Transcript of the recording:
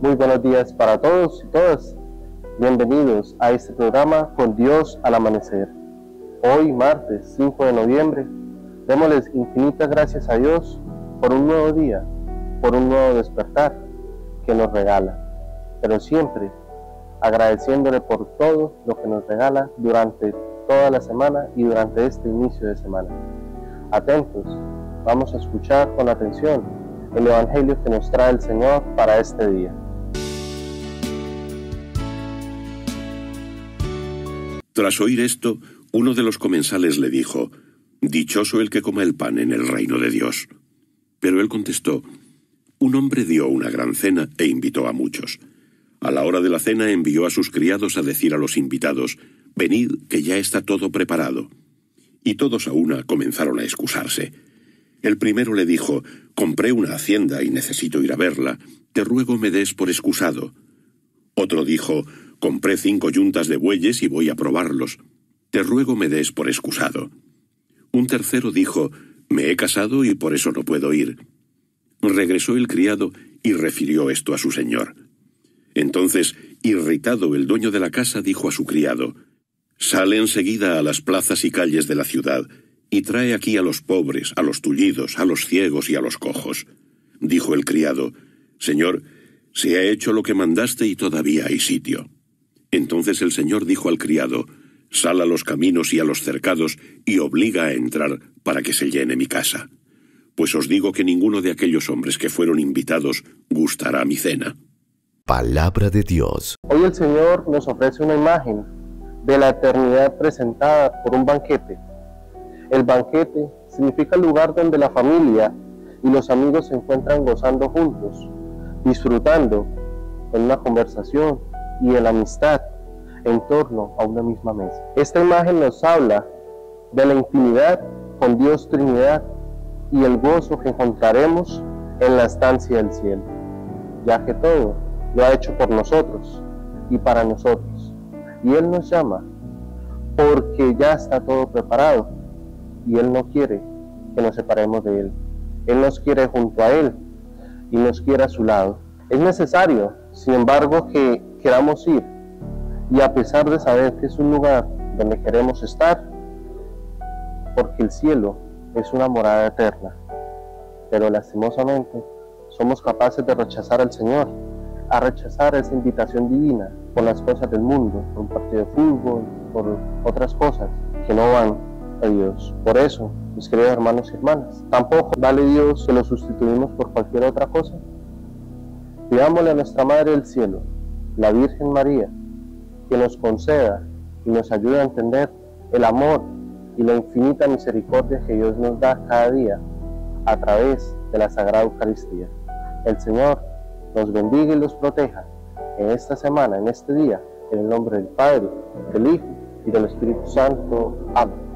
Muy buenos días para todos y todas. Bienvenidos a este programa con Dios al amanecer. Hoy, martes 5 de noviembre, démosles infinitas gracias a Dios por un nuevo día, por un nuevo despertar que nos regala, pero siempre agradeciéndole por todo lo que nos regala durante toda la semana y durante este inicio de semana. Atentos, vamos a escuchar con atención el Evangelio que nos trae el Señor para este día. Tras oír esto, uno de los comensales le dijo, Dichoso el que coma el pan en el reino de Dios. Pero él contestó, Un hombre dio una gran cena e invitó a muchos. A la hora de la cena envió a sus criados a decir a los invitados, Venid, que ya está todo preparado. Y todos a una comenzaron a excusarse. El primero le dijo, Compré una hacienda y necesito ir a verla. Te ruego me des por excusado. Otro dijo, Compré cinco yuntas de bueyes y voy a probarlos. Te ruego me des por excusado. Un tercero dijo, Me he casado y por eso no puedo ir. Regresó el criado y refirió esto a su señor. Entonces, irritado, el dueño de la casa dijo a su criado, Sale enseguida a las plazas y calles de la ciudad, y trae aquí a los pobres, a los tullidos, a los ciegos y a los cojos. Dijo el criado, Señor, se ha hecho lo que mandaste y todavía hay sitio. Entonces el Señor dijo al criado, Sal a los caminos y a los cercados y obliga a entrar para que se llene mi casa. Pues os digo que ninguno de aquellos hombres que fueron invitados gustará mi cena. Palabra de Dios. Hoy el Señor nos ofrece una imagen de la eternidad presentada por un banquete. El banquete significa el lugar donde la familia y los amigos se encuentran gozando juntos, disfrutando en una conversación y en la amistad en torno a una misma mesa. Esta imagen nos habla de la intimidad con Dios Trinidad y el gozo que encontraremos en la estancia del cielo, ya que todo lo ha hecho por nosotros y para nosotros. Y Él nos llama porque ya está todo preparado y Él no quiere que nos separemos de Él. Él nos quiere junto a Él y nos quiere a su lado. Es necesario, sin embargo, que queramos ir y a pesar de saber que es un lugar donde queremos estar, porque el cielo es una morada eterna, pero lastimosamente somos capaces de rechazar al Señor, a rechazar esa invitación divina por las cosas del mundo, por un partido de fútbol, por otras cosas que no van a Dios. Por eso, mis queridos hermanos y hermanas, tampoco vale Dios que lo sustituimos por cualquier otra cosa. Pidámosle a nuestra Madre del Cielo, la Virgen María, que nos conceda y nos ayude a entender el amor y la infinita misericordia que Dios nos da cada día a través de la Sagrada Eucaristía. El Señor nos bendiga y los proteja en esta semana, en este día, en el nombre del Padre, del Hijo y del Espíritu Santo. Amén.